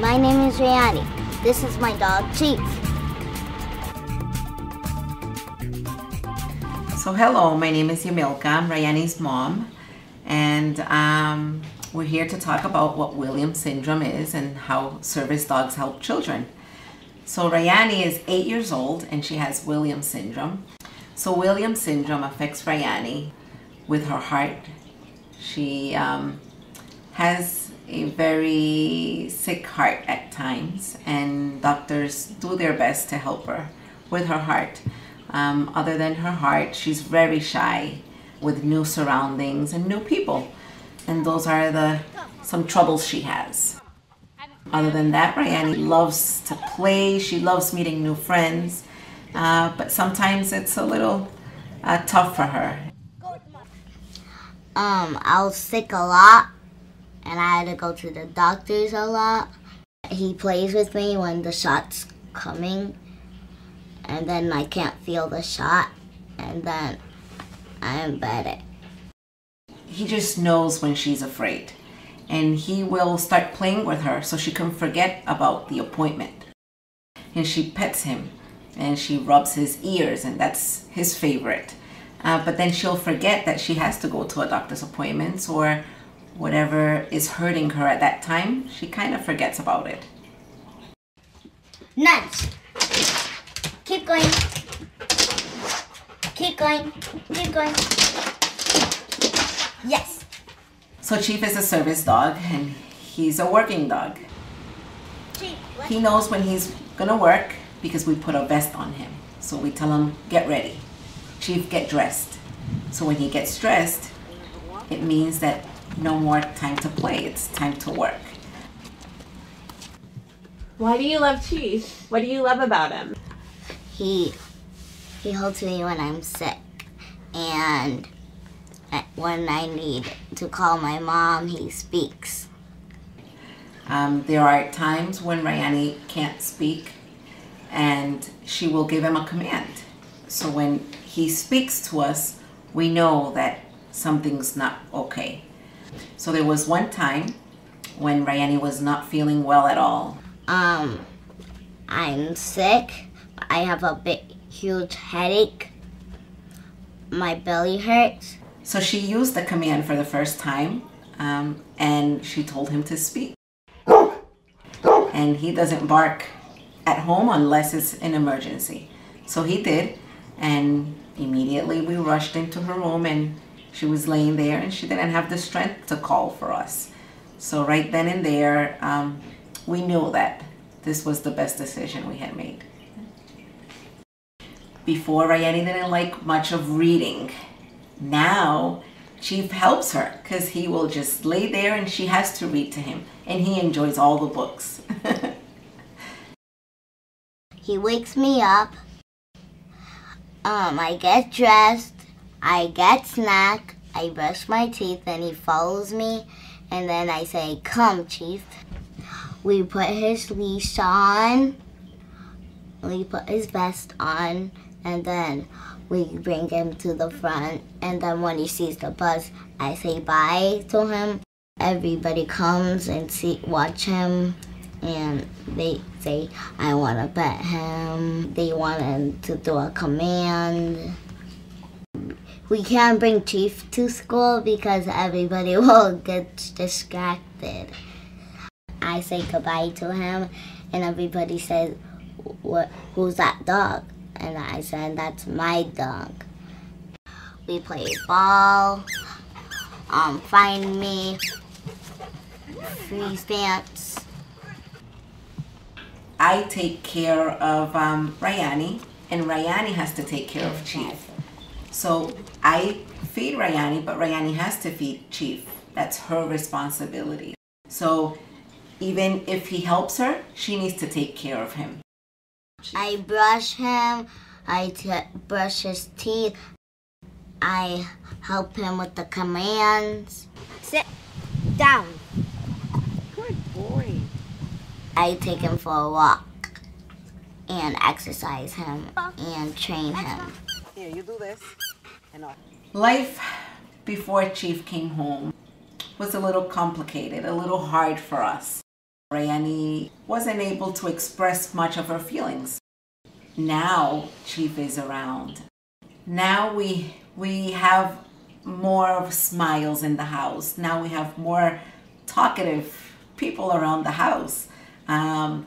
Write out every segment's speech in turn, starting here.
My name is Rayanie. This is my dog, Chief. So hello, my name is Yamilka. I'm Rayanie's mom, and um, we're here to talk about what Williams syndrome is and how service dogs help children. So Rayanie is eight years old and she has Williams syndrome. So Williams syndrome affects Rayanie with her heart. She um, has a very sick heart at times and doctors do their best to help her with her heart. Um, other than her heart, she's very shy with new surroundings and new people. And those are the some troubles she has. Other than that, Rayanie loves to play. She loves meeting new friends. Uh, but sometimes it's a little uh, tough for her. Um, I was sick a lot, and I had to go to the doctors a lot. He plays with me when the shot's coming, and then I can't feel the shot, and then I'm better. He just knows when she's afraid, and he will start playing with her so she can forget about the appointment. And she pets him, and she rubs his ears, and that's his favorite. Uh, but then she'll forget that she has to go to a doctor's appointment or whatever is hurting her at that time. She kind of forgets about it. Nudge. Keep going. Keep going. Keep going. Yes. So Chief is a service dog and he's a working dog. Chief, He knows when he's gonna work because we put a vest on him. So we tell him, get ready. Chief, get dressed. So when he gets dressed, it means that no more time to play, it's time to work. Why do you love Chief? What do you love about him? he he holds me when I'm sick, and when I need to call my mom, he speaks. Um, there are times when Rayanie can't speak and she will give him a command. So when he speaks to us, we know that something's not okay. So there was one time when Rayanie was not feeling well at all. Um, I'm sick. I have a big, huge headache. My belly hurts. So she used the command for the first time um, and she told him to speak. And he doesn't bark at home unless it's an emergency. So he did, and immediately we rushed into her room and she was laying there and she didn't have the strength to call for us. So right then and there, um, we knew that this was the best decision we had made. Before, Rayanie didn't like much of reading. Now, Chief helps her because he will just lay there and she has to read to him. And he enjoys all the books. He wakes me up. Um, I get dressed. I get snack. I brush my teeth, and he follows me. And then I say, "Come, Chief." We put his leash on. We put his vest on, and then we bring him to the front. And then when he sees the bus, I say bye to him. Everybody comes and see, watch him, and they say, "I want to pet him." They want him to do a command. We can't bring Chief to school because everybody will get distracted. I say goodbye to him, and everybody says, "What? Who's that dog?" And I said, "That's my dog." We play ball, um, find me, freeze dance. I take care of um, Rayanie, and Rayanie has to take care of Chief. So I feed Rayanie, but Rayanie has to feed Chief. That's her responsibility. So even if he helps her, she needs to take care of him. I brush him. I t- brush his teeth. I help him with the commands. Sit down. Good boy. I take him for a walk and exercise him and train him. Here, you do this. And off. Life before Chief came home was a little complicated, a little hard for us. Rayanie wasn't able to express much of her feelings. Now Chief is around. Now we we have more of smiles in the house. Now we have more talkative people around the house. Um,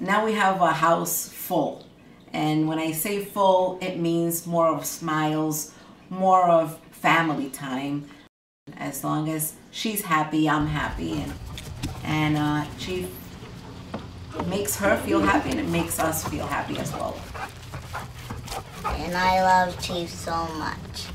now we have a house full. And when I say full, it means more of smiles, more of family time. As long as she's happy, I'm happy. And, and uh, Chief makes her feel happy and it makes us feel happy as well. And I love Chief so much.